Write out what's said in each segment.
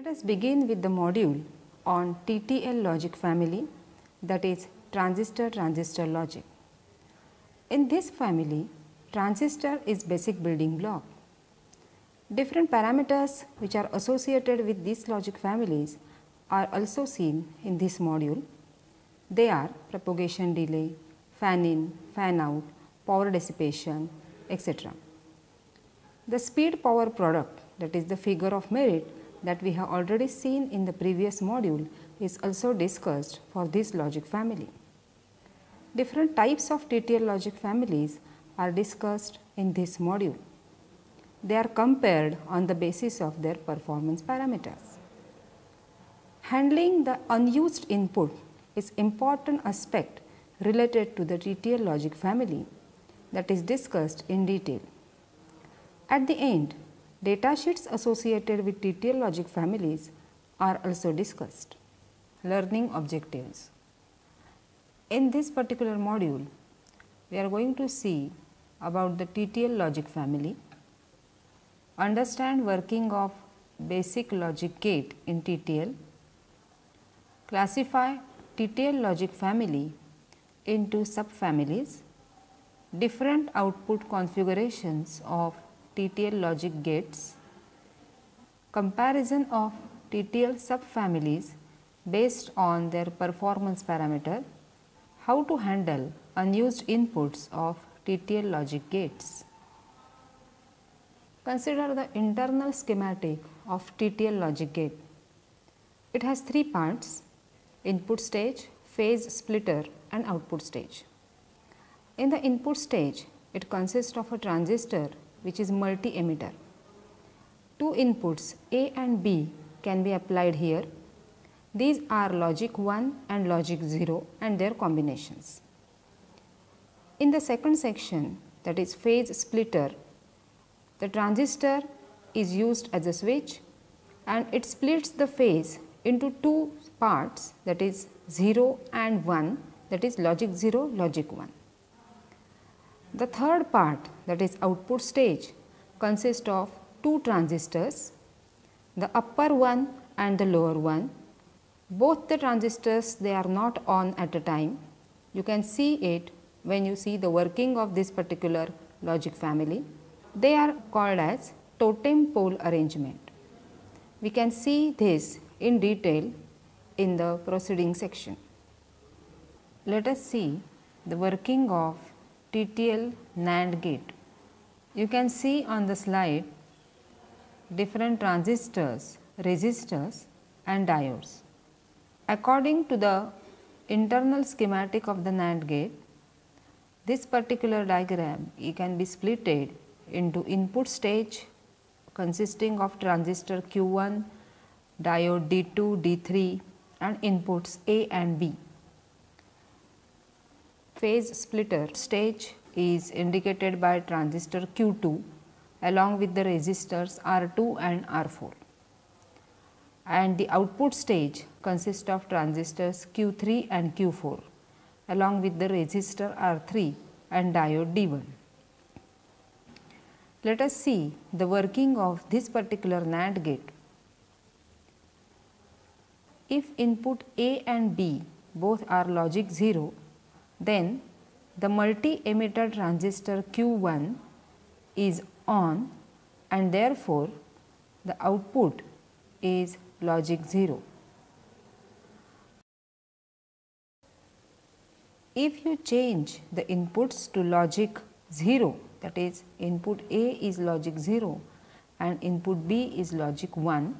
Let us begin with the module on TTL logic family that is transistor transistor logic. In this family, transistor is basic building block. Different parameters which are associated with these logic families are also seen in this module. They are propagation delay, fan in, fan out, power dissipation, etc. The speed power product that is the figure of merit that we have already seen in the previous module is also discussed for this logic family. Different types of TTL logic families are discussed in this module. They are compared on the basis of their performance parameters. Handling the unused input is important aspect related to the TTL logic family that is discussed in detail. At the end, datasheets associated with TTL logic families are also discussed. Learning objectives. In this particular module, we are going to see about the TTL logic family, understand working of basic logic gate in TTL, classify TTL logic family into subfamilies, different output configurations of TTL logic gates, comparison of TTL subfamilies based on their performance parameter, how to handle unused inputs of TTL logic gates. Consider the internal schematic of TTL logic gate. It has three parts input stage, phase splitter and output stage. In the input stage, it consists of a transistor which is multi-emitter. Two inputs A and B can be applied here. These are logic 1 and logic 0 and their combinations. In the second section that is phase splitter, the transistor is used as a switch and it splits the phase into two parts that is 0 and 1 that is logic 0 logic 1. The third part that is output stage consists of two transistors the upper one and the lower one. Both the transistors they are not on at a time. You can see it when you see the working of this particular logic family. They are called as totem pole arrangement. We can see this in detail in the proceeding section. Let us see the working of TTL NAND gate. You can see on the slide different transistors, resistors and diodes. According to the internal schematic of the NAND gate, this particular diagram it can be splitted into input stage consisting of transistor Q1, diode D2, D3 and inputs A and B. Phase splitter stage is indicated by transistor Q2 along with the resistors R2 and R4 and the output stage consists of transistors Q3 and Q4 along with the resistor R3 and diode D1. Let us see the working of this particular NAND gate. If input A and B both are logic 0, then the multi-emitter transistor Q1 is on and therefore, the output is logic 0. If you change the inputs to logic 0 that is input A is logic 0 and input B is logic 1,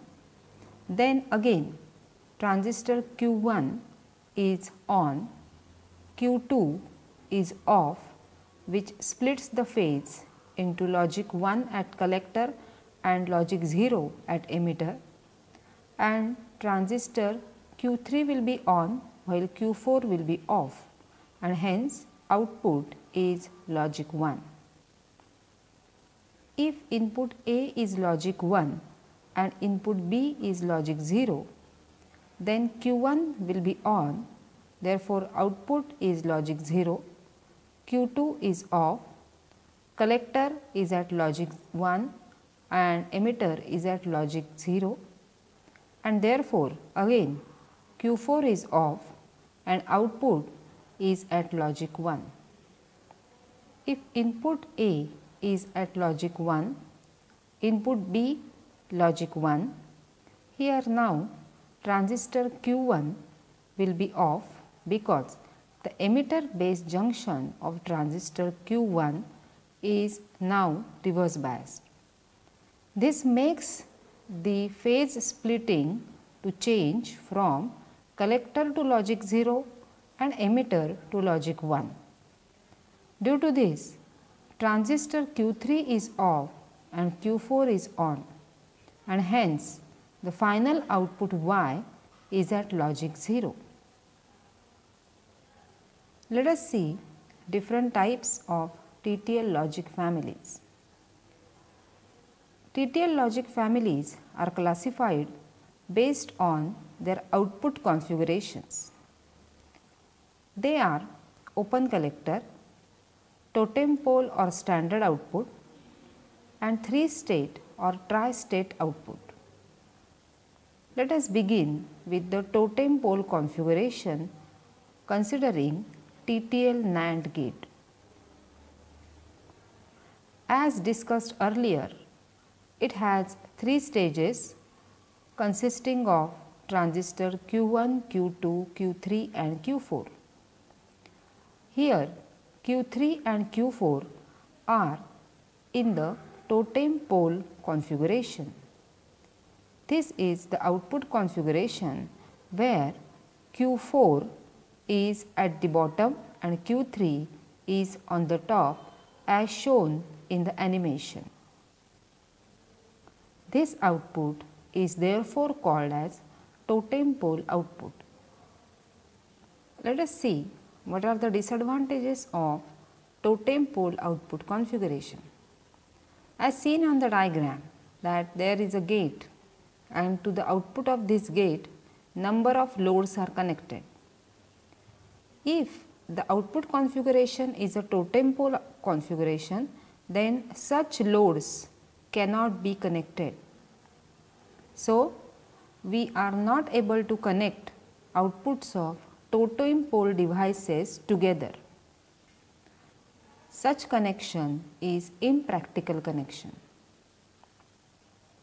then again transistor Q1 is on, Q2 is off which splits the phase into logic 1 at collector and logic 0 at emitter and transistor Q3 will be on while Q4 will be off and hence output is logic 1. If input A is logic 1 and input B is logic 0, then Q1 will be on therefore output is logic 0 Q2 is off, collector is at logic 1 and emitter is at logic 0 and therefore, again Q4 is off and output is at logic 1. If input A is at logic 1, input B logic 1, here now transistor Q1 will be off because the emitter base junction of transistor Q1 is now reverse biased. This makes the phase splitting to change from collector to logic 0 and emitter to logic 1. Due to this, transistor Q3 is off and Q4 is on and hence the final output Y is at logic 0. Let us see different types of TTL logic families. TTL logic families are classified based on their output configurations. They are open collector, totem pole or standard output and 3 state or tri-state output. Let us begin with the totem pole configuration considering TTL NAND gate. As discussed earlier, it has three stages consisting of transistor Q1, Q2, Q3 and Q4. Here Q3 and Q4 are in the totem pole configuration. This is the output configuration where Q4 is at the bottom and Q3 is on the top as shown in the animation. This output is therefore called as totem pole output. Let us see what are the disadvantages of totem pole output configuration. As seen on the diagram that there is a gate and to the output of this gate number of loads are connected. If the output configuration is a totem pole configuration then such loads cannot be connected. So, we are not able to connect outputs of totem pole devices together. Such connection is impractical connection.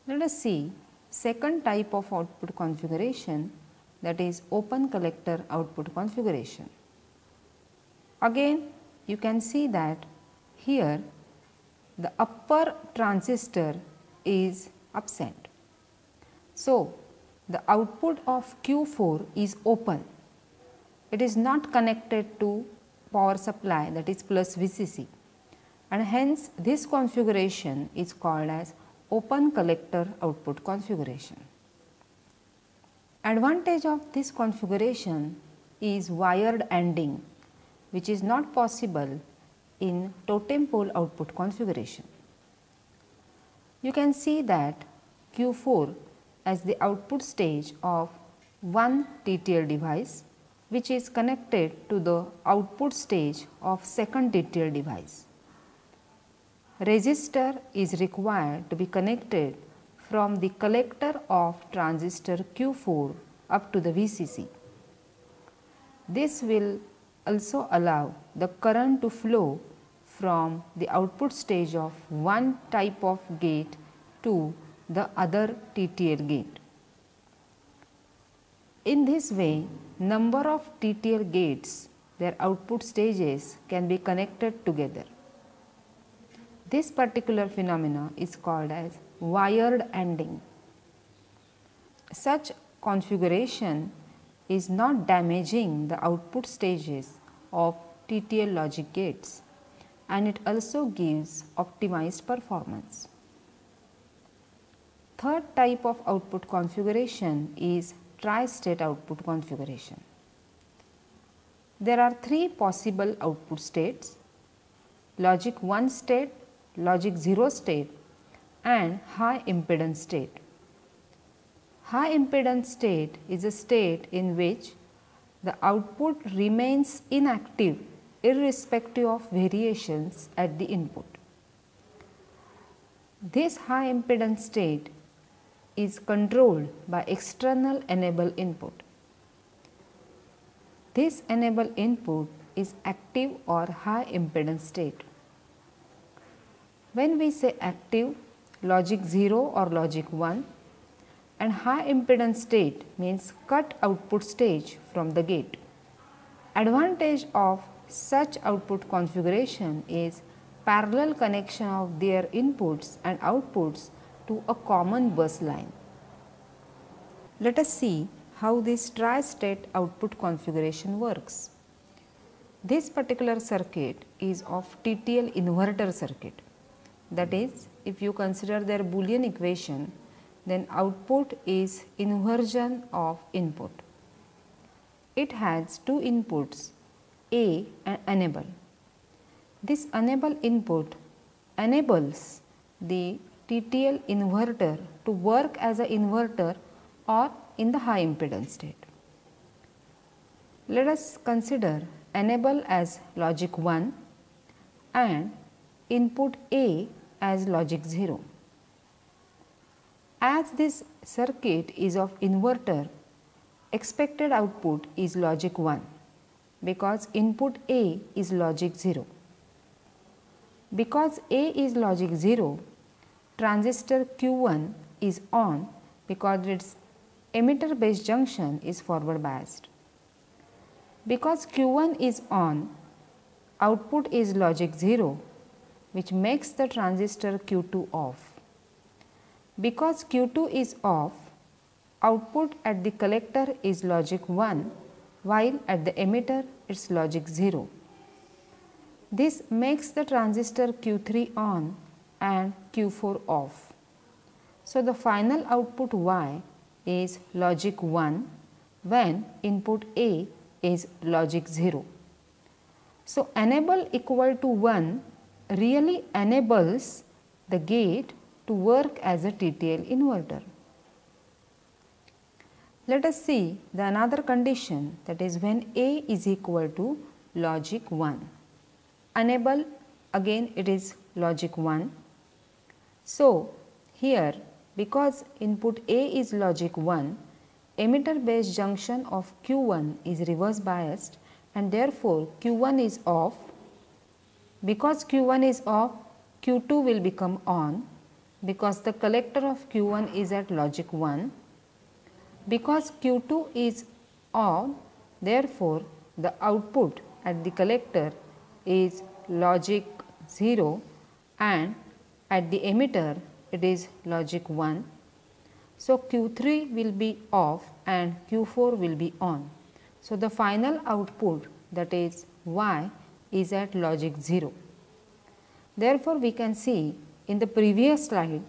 Let us see second type of output configuration that is open collector output configuration. Again you can see that here the upper transistor is absent. So, the output of Q4 is open. It is not connected to power supply that is plus VCC and hence this configuration is called as open collector output configuration. Advantage of this configuration is wired ANDing which is not possible in totem pole output configuration. You can see that Q4 as the output stage of one TTL device which is connected to the output stage of second TTL device. Resistor is required to be connected from the collector of transistor Q4 up to the VCC. This will also allow the current to flow from the output stage of one type of gate to the other TTL gate. In this way, number of TTL gates, their output stages can be connected together. This particular phenomena is called as wired ANDing. Such configuration is not damaging the output stages of TTL logic gates and it also gives optimized performance. Third type of output configuration is tri-state output configuration. There are three possible output states logic 1 state, logic 0 state and high impedance state. High impedance state is a state in which the output remains inactive irrespective of variations at the input. This high impedance state is controlled by external enable input. This enable input is active or high impedance state. When we say active, logic 0 or logic 1 and high impedance state means cut output stage from the gate. Advantage of such output configuration is parallel connection of their inputs and outputs to a common bus line. Let us see how this tri-state output configuration works. This particular circuit is of TTL inverter circuit. That is, if you consider their Boolean equation, then output is inversion of input. It has two inputs A and enable. This enable input enables the TTL inverter to work as an inverter or in the high impedance state. Let us consider enable as logic 1 and input A as logic 0. As this circuit is of inverter, expected output is logic 1 because input A is logic 0. Because A is logic 0, transistor Q1 is on because its emitter base junction is forward biased. Because Q1 is on, output is logic 0 which makes the transistor Q2 off. Because Q2 is off, output at the collector is logic 1 while at the emitter it is logic 0. This makes the transistor Q3 on and Q4 off. So, the final output Y is logic 1 when input A is logic 0. So, enable equal to 1 really enables the gate to work as a TTL inverter. Let us see the another condition that is when A is equal to logic 1. Enable again it is logic 1. So, here because input A is logic 1, emitter base junction of Q1 is reverse biased and therefore Q1 is off because Q1 is off, Q2 will become on because the collector of Q1 is at logic 1. Because Q2 is on, therefore, the output at the collector is logic 0 and at the emitter it is logic 1. So, Q3 will be off and Q4 will be on. So, the final output that is Y is at logic 0. Therefore, we can see in the previous slide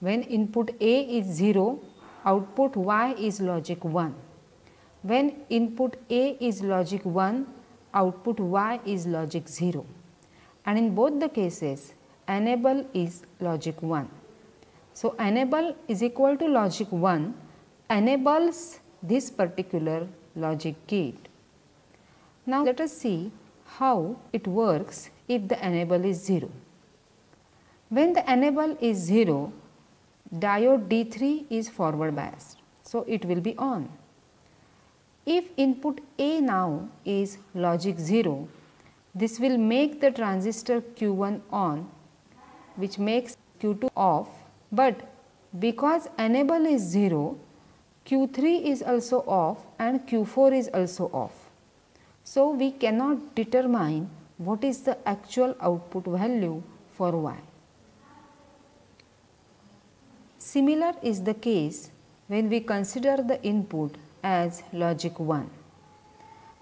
when input A is 0, output Y is logic 1. When input A is logic 1, output Y is logic 0 and in both the cases enable is logic 1. So, enable is equal to logic 1 enables this particular logic gate. Now, let us see how it works if the enable is 0. When the enable is 0, diode D3 is forward biased. So, it will be on. If input A now is logic 0, this will make the transistor Q1 on which makes Q2 off, but because enable is 0, Q3 is also off and Q4 is also off. So, we cannot determine what is the actual output value for Y. Similar is the case when we consider the input as logic 1.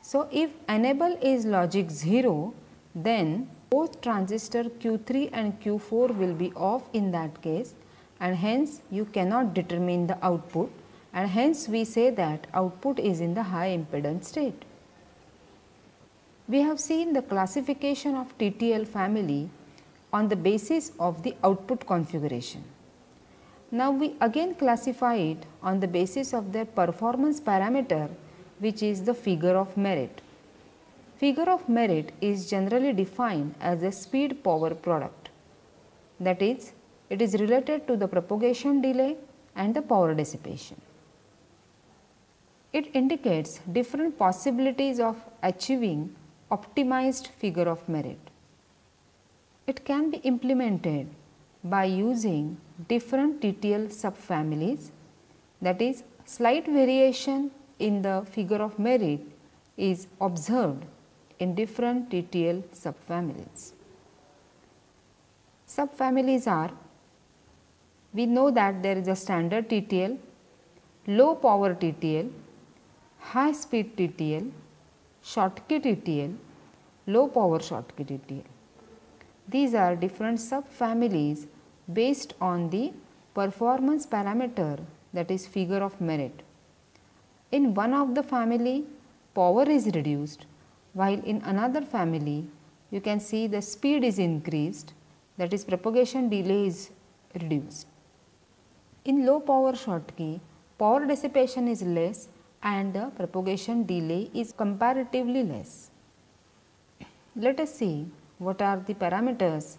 So, if enable is logic 0, then both transistor Q3 and Q4 will be off in that case and hence you cannot determine the output and hence we say that output is in the high impedance state. We have seen the classification of TTL family on the basis of the output configuration. Now, we again classify it on the basis of their performance parameter which is the figure of merit. Figure of merit is generally defined as a speed power product. That is, it is related to the propagation delay and the power dissipation. It indicates different possibilities of achieving optimized figure of merit. It can be implemented by using different TTL subfamilies that is slight variation in the figure of merit is observed in different TTL subfamilies. Subfamilies are we know that there is a standard TTL, low power TTL, high speed TTL, Schottky TTL, low power Schottky TTL. These are different subfamilies based on the performance parameter that is figure of merit. In one of the family power is reduced while in another family you can see the speed is increased that is propagation delay is reduced. In low power Schottky, power dissipation is less and the propagation delay is comparatively less. Let us see what are the parameters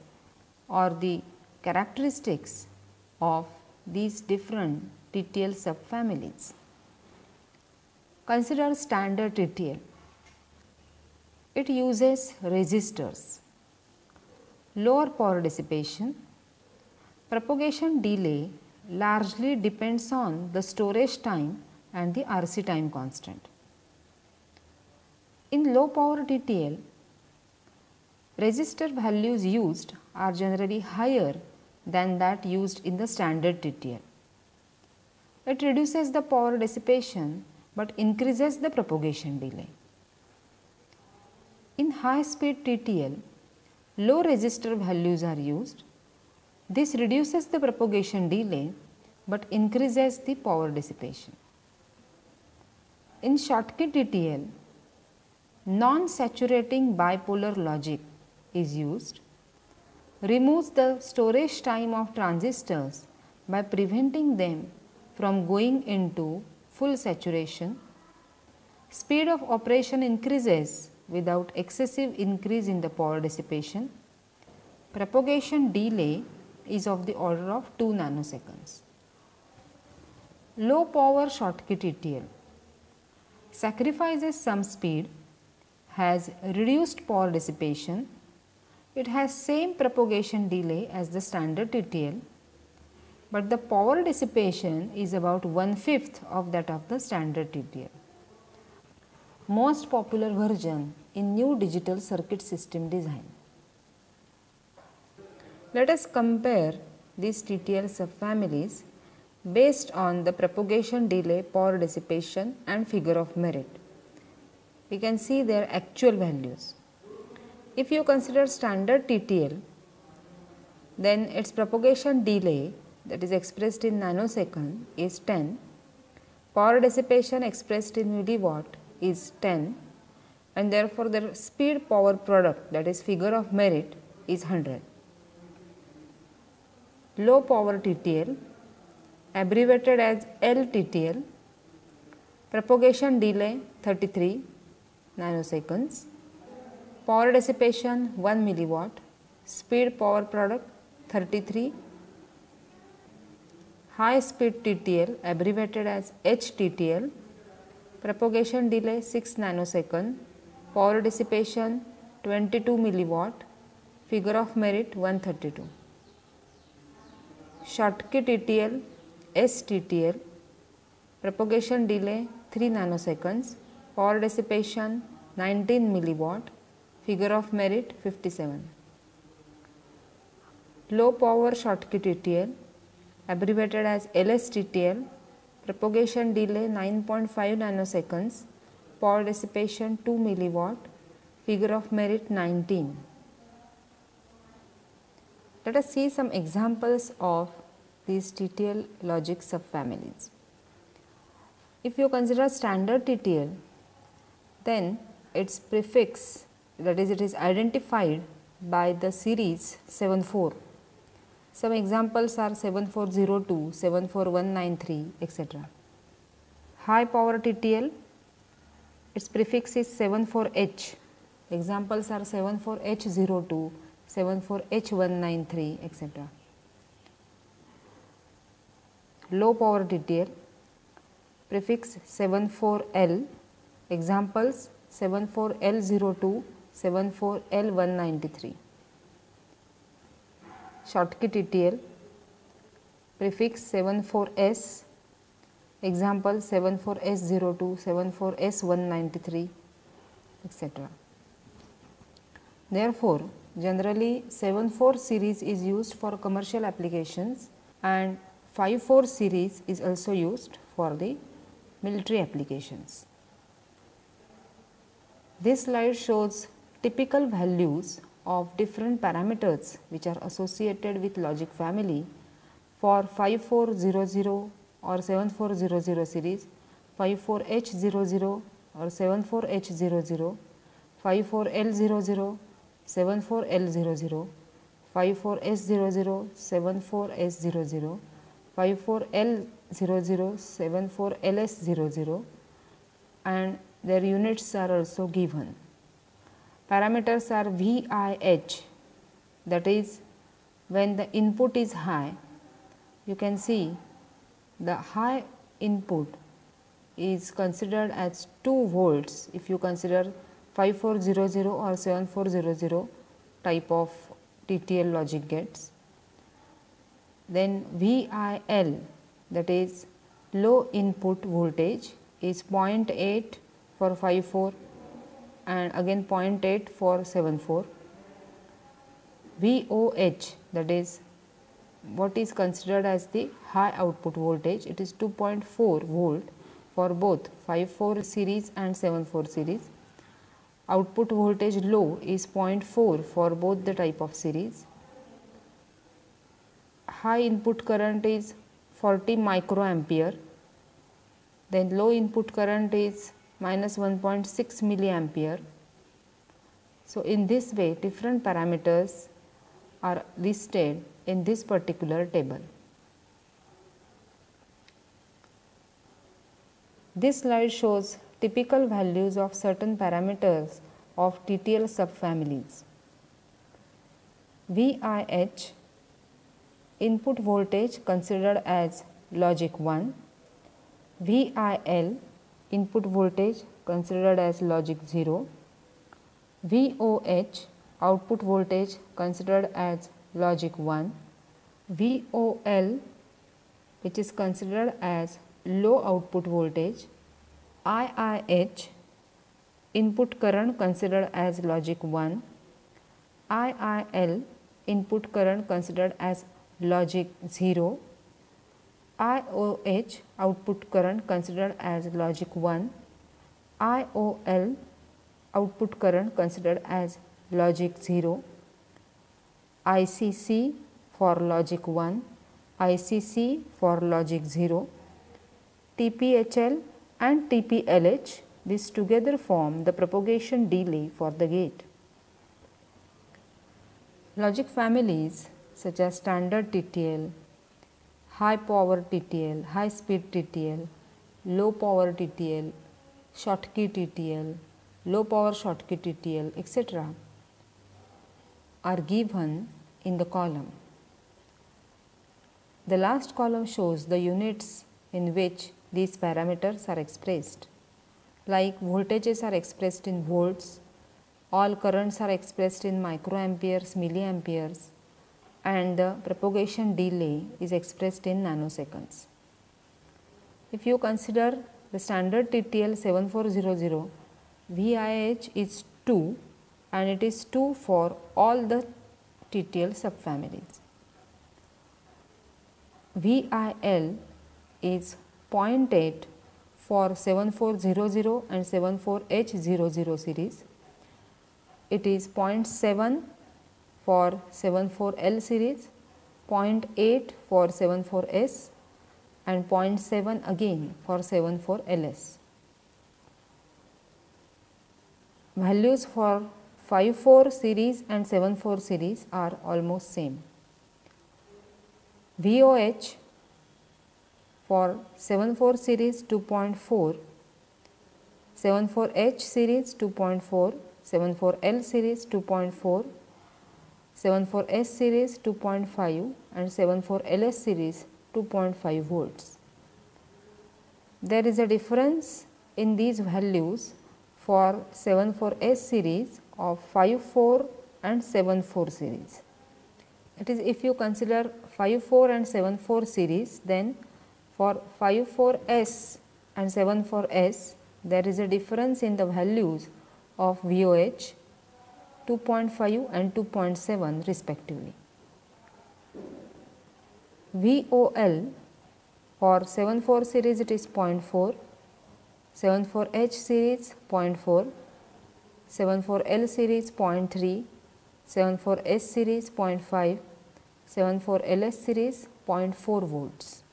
or the characteristics of these different TTL subfamilies. Consider standard TTL. It uses resistors, lower power dissipation, propagation delay largely depends on the storage time and the RC time constant. In low power TTL, resistor values used are generally higher than that used in the standard TTL. It reduces the power dissipation but increases the propagation delay. In high speed TTL, low resistor values are used this reduces the propagation delay but increases the power dissipation. In Schottky TTL, non-saturating bipolar logic is used, removes the storage time of transistors by preventing them from going into full saturation. Speed of operation increases without excessive increase in the power dissipation. Propagation delay is of the order of 2 nanoseconds. Low power Schottky TTL sacrifices some speed, has reduced power dissipation, it has same propagation delay as the standard TTL, but the power dissipation is about one fifth of that of the standard TTL. Most popular version in new digital circuit system design. Let us compare these TTL subfamilies based on the propagation delay, power dissipation and figure of merit. We can see their actual values. If you consider standard TTL, then its propagation delay that is expressed in nanosecond is 10, power dissipation expressed in milliwatt is 10 and therefore the speed power product that is figure of merit is 100 low power TTL abbreviated as LTTL, propagation delay 33 nanoseconds, power dissipation 1 milliwatt, speed power product 33, high speed TTL abbreviated as HTTL, propagation delay 6 nanosecond, power dissipation 22 milliwatt, figure of merit 132. Schottky TTL, STTL, propagation delay 3 nanoseconds, power dissipation 19 milliwatt, figure of merit 57. Low power Schottky TTL, abbreviated as LSTTL, propagation delay 9.5 nanoseconds, power dissipation 2 milliwatt, figure of merit 19. Let us see some examples of these TTL logic subfamilies. If you consider standard TTL, then its prefix that is it is identified by the series 74. Some examples are 7402, 74193 etc. High power TTL, its prefix is 74H. Examples are 74H02, 74H193 etc. low power TTL prefix 74L examples 74L02 74L193 Schottky TTL prefix 74S example 74S02 74S193 etc. Therefore, generally 74 series is used for commercial applications and 54 series is also used for the military applications. This slide shows typical values of different parameters which are associated with logic family for 5400 or 7400 series, 54H00 or 74H00, 54L00, 74L00, 54S00, 74S00, 54L00, 74LS00 and their units are also given. Parameters are VIH that is when the input is high you can see the high input is considered as 2 volts if you consider 5400 or 7400 type of TTL logic gates. Then VIL that is low input voltage is 0.8 for 54 and again 0.8 for 74. VOH that is what is considered as the high output voltage it is 2.4 volt for both 54 series and 74 series. Output voltage low is 0.4 for both the type of series. High input current is 40 microampere then low input current is minus 1.6 milliampere. So, in this way different parameters are listed in this particular table. This slide shows typical values of certain parameters of TTL subfamilies. VIH input voltage considered as logic 1, VIL input voltage considered as logic 0, VOH output voltage considered as logic 1, VOL which is considered as low output voltage, IIH input current considered as logic 1, IIL input current considered as logic 0, IOH output current considered as logic 1, IOL output current considered as logic 0, ICC for logic 1, ICC for logic 0, TPHL and TPLH these together form the propagation delay for the gate. Logic families such as standard TTL, high power TTL, high speed TTL, low power TTL, Schottky TTL, low power short Schottky TTL etc. are given in the column. The last column shows the units in which these parameters are expressed. Like voltages are expressed in volts, all currents are expressed in microamperes, milliamperes and the propagation delay is expressed in nanoseconds. If you consider the standard TTL 7400, VIH is 2 and it is 2 for all the TTL subfamilies. VIL is 0.8 for 7400 and 74H00 series. It is 0.7 for 74L series, 0.8 for 74S and 0.7 again for 74LS. Values for 54 series and 74 series are almost same. VOH for 74 series 2.4, 74H series 2.4, 74L series 2.4, 74S series 2.5 and 74LS series 2.5 volts. There is a difference in these values for 74S series of 54 and 74 series. It is if you consider 54 and 74 series then for 54S and 74S there is a difference in the values of VOH 2.5 and 2.7 respectively. VOL for 74 series it is 0.4, 74H series 0.4, 74L series 0.3, 74S series 0.5, 74LS series 0.4 volts.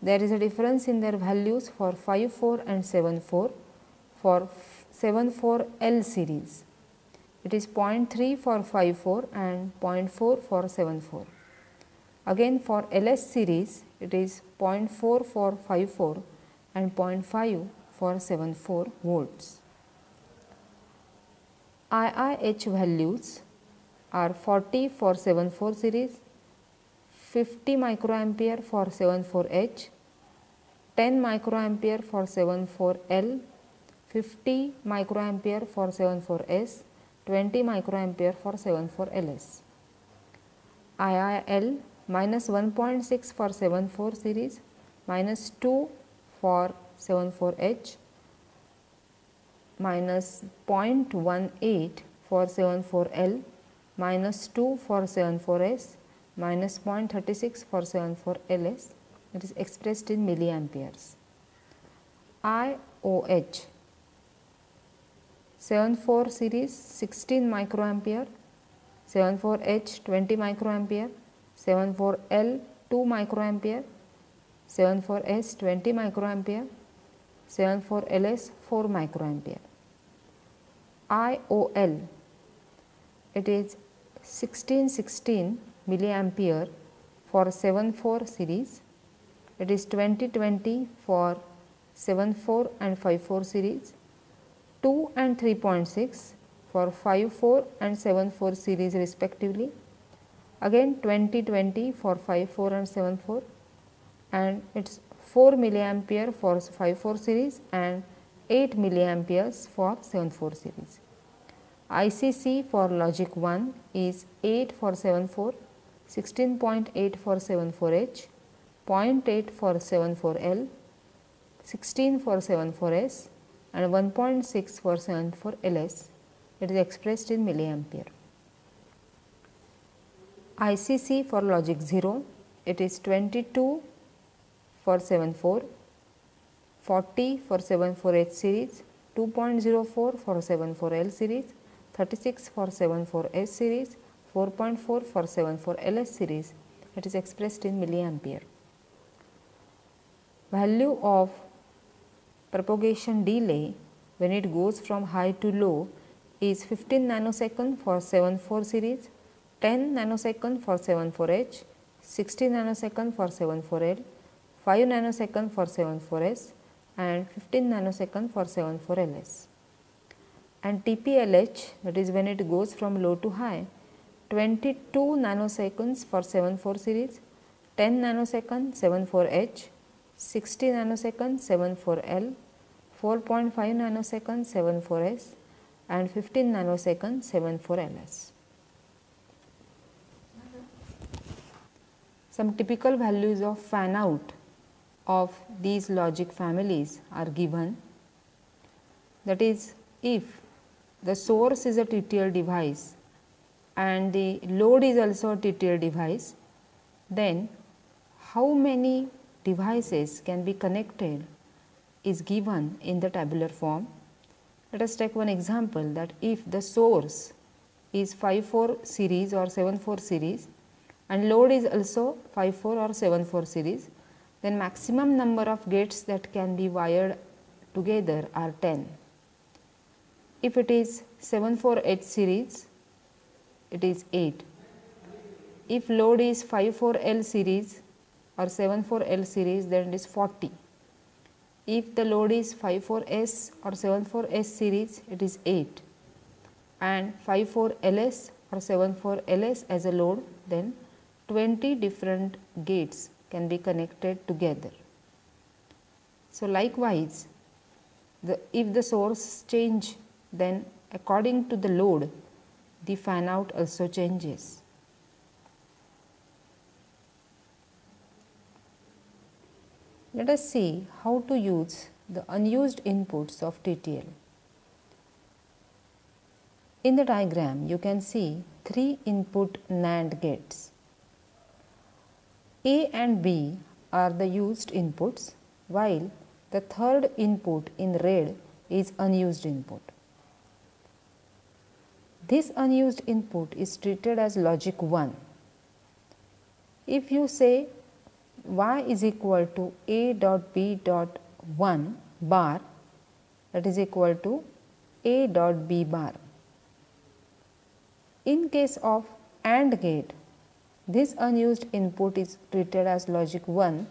There is a difference in their values for 54 and 74 for 74L series. It is 0.3 for 54 and 0.4 for 74. Again for LS series it is 0.4 for 54 and 0.5 for 74 volts. IIH values are 40 for 74 series, 50 microampere for 74H, 10 microampere for 74L, 50 microampere for 74S, 20 microampere for 74LS. IIL minus 1.6 for 74 series, minus 2 for 74H, minus 0.18 for 74L, minus 2 for 74S, minus 0.36 for 74LS, it is expressed in milliamperes. IOH 74 series 16 microampere, 74H 20 microampere, 74L 2 microampere, 74S 20 microampere, 74LS 4 microampere. IOL it is 1616 milliampere for 74 series, it is 2020 for 74 and 54 series, 2 and 3.6 for 5 4 and 7 4 series respectively again 2020 for 5 4 and 7 4 and it is 4 milliampere for 5 4 series and 8 milliamperes for 7 4 series. ICC for logic 1 is 8 for 74, 16.8 for 7 4 H, 0.8 for 7 4 L, 16 for 74S and 1.6 for 74LS. It is expressed in milliampere. ICC for logic 0, it is 22 for 74, 40 for 74H series, 2.04 for 74L series, 36 for 74S series, 4.4 for 74LS series. It is expressed in milliampere. Value of propagation delay when it goes from high to low is 15 nanosecond for 74 series, 10 nanosecond for 74H, 60 nanosecond for 74L, 5 nanosecond for 74S and 15 nanosecond for 74LS. And TPLH that is when it goes from low to high 22 nanoseconds for 74 series, 10 nanosecond 74H, 60 nanosecond 74L, 4.5 nanosecond 74S and 15 nanosecond 74LS. Some typical values of fan out of these logic families are given that is if the source is a TTL device and the load is also a TTL device then how many devices can be connected is given in the tabular form. Let us take one example that if the source is 54 series or 74 series and load is also 54 or 74 series, then maximum number of gates that can be wired together are 10. If it is 74H series, it is 8. If load is 54L series or 74L series, then it is 40. If the load is 54S or 74S series, it is 8 and 54LS or 74LS as a load, then 20 different gates can be connected together. So, likewise the, if the source change then according to the load the fan out also changes. Let us see how to use the unused inputs of TTL. In the diagram you can see three input NAND gates. A and B are the used inputs while the third input in red is unused input. This unused input is treated as logic 1. If you say y is equal to a dot b dot 1 bar that is equal to a dot b bar. In case of AND gate, this unused input is treated as logic 1.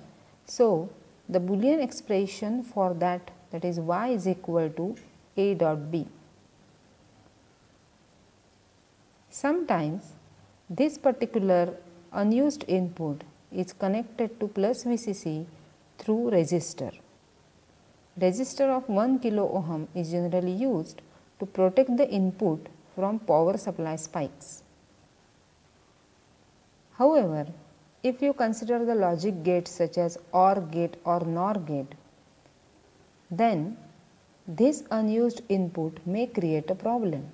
So, the boolean expression for that that is y is equal to a dot b. Sometimes this particular unused input is connected to plus VCC through resistor. Resistor of 1 kilo ohm is generally used to protect the input from power supply spikes. However, if you consider the logic gates such as OR gate or NOR gate, then this unused input may create a problem.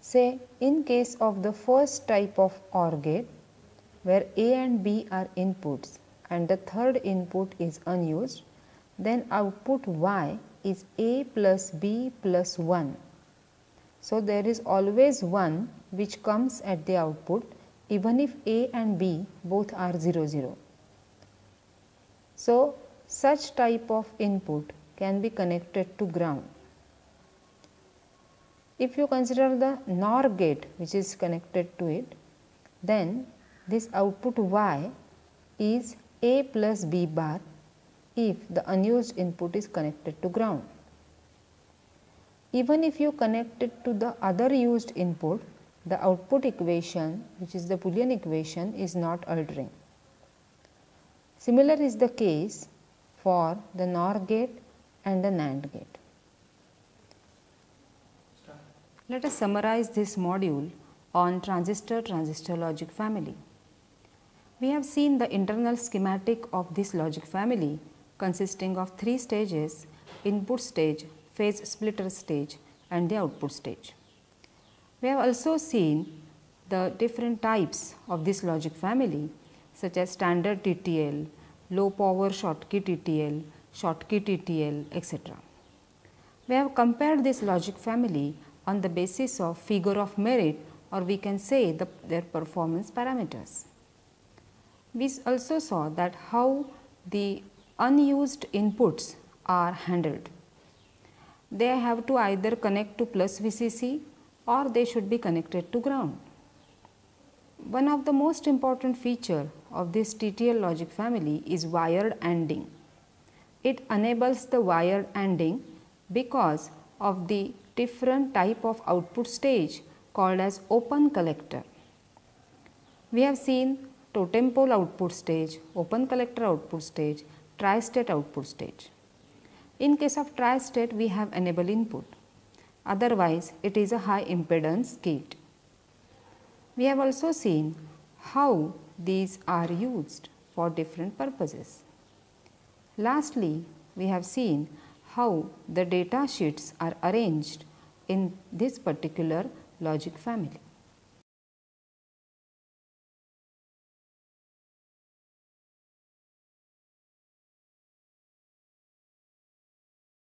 Say in case of the first type of OR gate where A and B are inputs and the third input is unused, then output y is a plus b plus 1. So, there is always 1 which comes at the output even if a and b both are 0 0. So, such type of input can be connected to ground. If you consider the NOR gate which is connected to it, then this output y is a plus b bar if the unused input is connected to ground. Even if you connect it to the other used input, the output equation which is the Boolean equation is not altering. Similar is the case for the NOR gate and the NAND gate. Let us summarize this module on transistor transistor logic family. We have seen the internal schematic of this logic family consisting of three stages input stage, phase splitter stage and the output stage. We have also seen the different types of this logic family such as standard TTL, low power Schottky TTL, Schottky TTL etc. We have compared this logic family on the basis of figure of merit or we can say the, their performance parameters. We also saw that how the unused inputs are handled. They have to either connect to plus VCC or they should be connected to ground. One of the most important feature of this TTL logic family is wired ANDing. It enables the wired ANDing because of the different type of output stage called as open collector. We have seen totem pole output stage, open collector output stage tri-state output stage. In case of tri-state we have enable input, otherwise it is a high impedance gate. We have also seen how these are used for different purposes. Lastly, we have seen how the data sheets are arranged in this particular logic family.